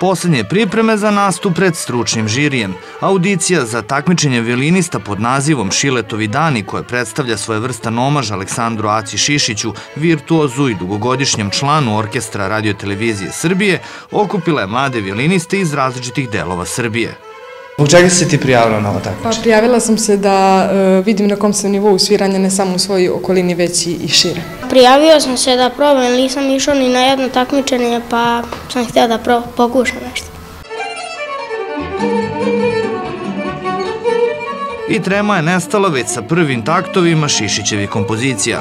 Poslednje pripreme za nastup pred stručnim žirijem. Audicija za takmičenje violinista pod nazivom Šiletovi dani koje predstavlja svoje vrsta nomaž Aleksandru Aci Šišiću, virtuozu i dugogodišnjem članu orkestra radiotelevizije Srbije, okupila je mlade violiniste iz različitih delova Srbije. Zbog čega si se ti prijavila na ovo Pa takmičenje? prijavila sam se da e, vidim na kom sam nivou sviranja ne samo u svojoj okolini već i, i šire. Prijavio sam se da probam, jer nisam išao ni na jedno takmičenje, pa sam htio da pokušam nešto. I trema je nestala već sa prvim taktovima Šišićevih kompozicija.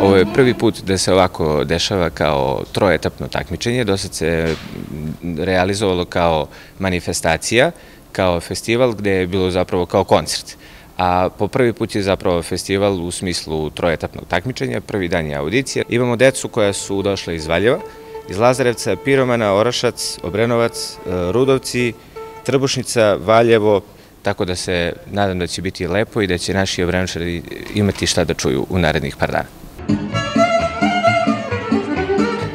Ovo je prvi put da se ovako dešava kao troetapno takmičenje. Do sad se realizovalo kao manifestacija, kao festival gde je bilo zapravo kao koncert. A po prvi put je zapravo festival u smislu troetapnog takmičenja. Prvi dan je audicija. Imamo decu koja su došla iz Valjeva, iz Lazarevca, Piromana, Orašac, Obrenovac, e, Rudovci, Trbušnica, Valjevo, tako da se nadam da će biti lepo i da će naši obrenočari imati šta da čuju u narednih par dana.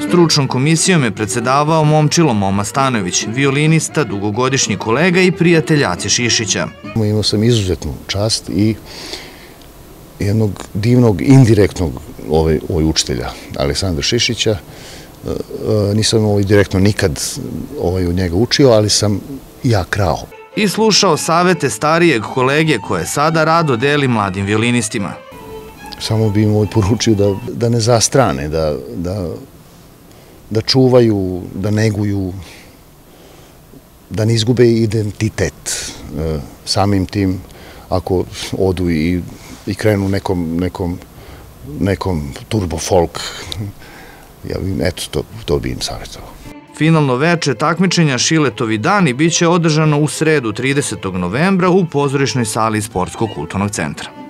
Stručnom komisijom je predsedavao Momčilo Moma Stanović, violinista, dugogodišnji kolega i prijatelj Ace Šišića. Imao sam izuzetnu čast i jednog divnog, indirektnog ovaj, ovaj učitelja, Aleksandra Šišića. E, e, Nisam ovaj direktno nikad ovaj od njega učio, ali sam ja krao. I slušao savete starijeg kolege koje sada rado deli mladim violinistima. Samo bi im ovaj poručio da, da ne zastrane, da, da, da čuvaju, da neguju, da ne izgube identitet. E, Samim tim, ako odu i, i krenu nekom, nekom, nekom turbo folk, ja bi, eto, to, to bi im savjetovao. Finalno veče takmičenja Šiletovi dani biće održano u sredu 30. novembra u pozorišnoj sali Sportskog kulturnog centra.